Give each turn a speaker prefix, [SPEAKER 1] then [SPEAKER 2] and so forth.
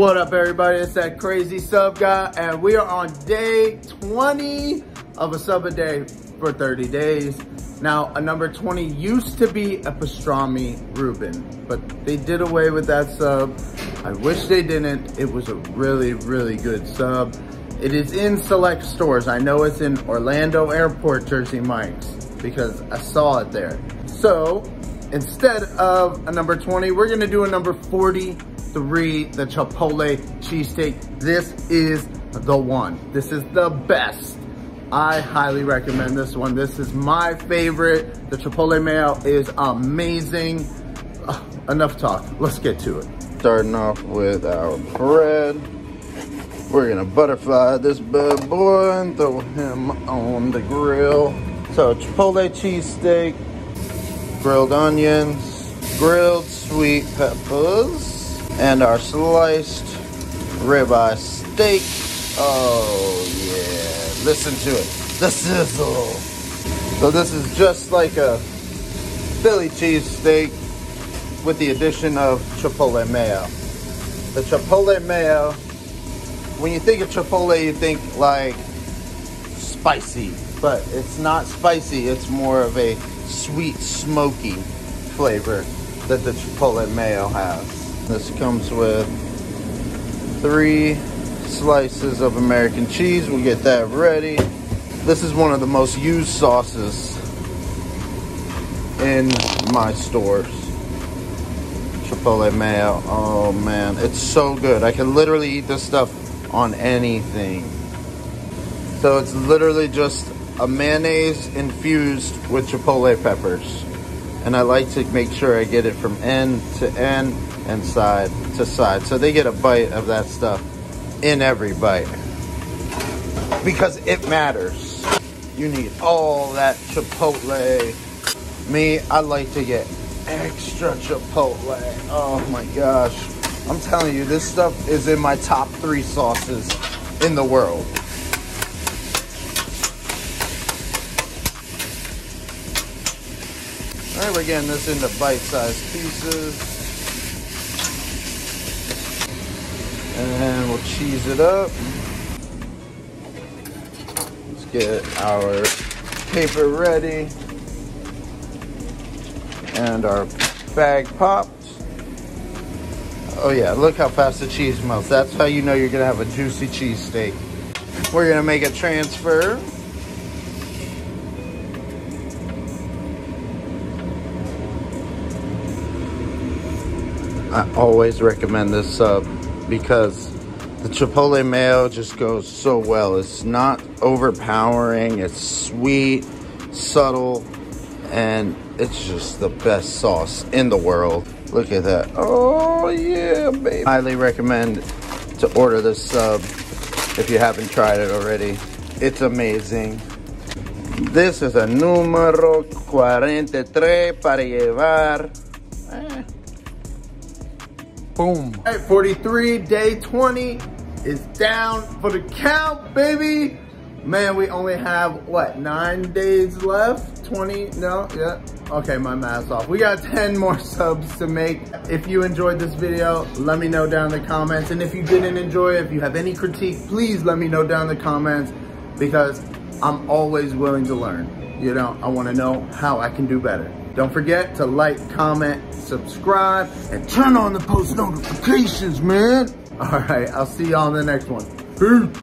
[SPEAKER 1] What up everybody, it's that crazy sub guy and we are on day 20 of a sub a day for 30 days. Now a number 20 used to be a pastrami Reuben, but they did away with that sub. I wish they didn't, it was a really, really good sub. It is in select stores. I know it's in Orlando Airport, Jersey Mike's, because I saw it there. So instead of a number 20, we're gonna do a number 40 three, the Chipotle cheesesteak. This is the one. This is the best. I highly recommend this one. This is my favorite. The Chipotle mayo is amazing. Enough talk, let's get to it. Starting off with our bread. We're gonna butterfly this bad boy and throw him on the grill. So Chipotle cheesesteak, grilled onions, grilled sweet peppers, and our sliced ribeye steak. Oh yeah, listen to it, the sizzle. So this is just like a Philly cheese steak with the addition of Chipotle mayo. The Chipotle mayo, when you think of Chipotle, you think like spicy, but it's not spicy. It's more of a sweet, smoky flavor that the Chipotle mayo has. This comes with three slices of American cheese. We'll get that ready. This is one of the most used sauces in my stores. Chipotle mayo. Oh man, it's so good. I can literally eat this stuff on anything. So it's literally just a mayonnaise infused with chipotle peppers. And I like to make sure I get it from end to end and side to side. So they get a bite of that stuff in every bite. Because it matters. You need all that Chipotle. Me, I like to get extra Chipotle. Oh my gosh. I'm telling you, this stuff is in my top three sauces in the world. All right, we're getting this into bite-sized pieces. And we'll cheese it up. Let's get our paper ready. And our bag popped. Oh yeah, look how fast the cheese melts. That's how you know you're gonna have a juicy cheese steak. We're gonna make a transfer. I always recommend this sub because the chipotle mayo just goes so well. It's not overpowering, it's sweet, subtle, and it's just the best sauce in the world. Look at that. Oh, yeah, baby. Highly recommend to order this sub if you haven't tried it already. It's amazing. This is a número 43 para llevar. Eh. Boom. Hey, 43, day 20 is down for the count, baby. Man, we only have, what, nine days left? 20, no, yeah. Okay, my math's off. We got 10 more subs to make. If you enjoyed this video, let me know down in the comments. And if you didn't enjoy it, if you have any critique, please let me know down in the comments because I'm always willing to learn. You know, I wanna know how I can do better. Don't forget to like, comment, subscribe, and turn on the post notifications, man. All right, I'll see y'all in the next one. Peace.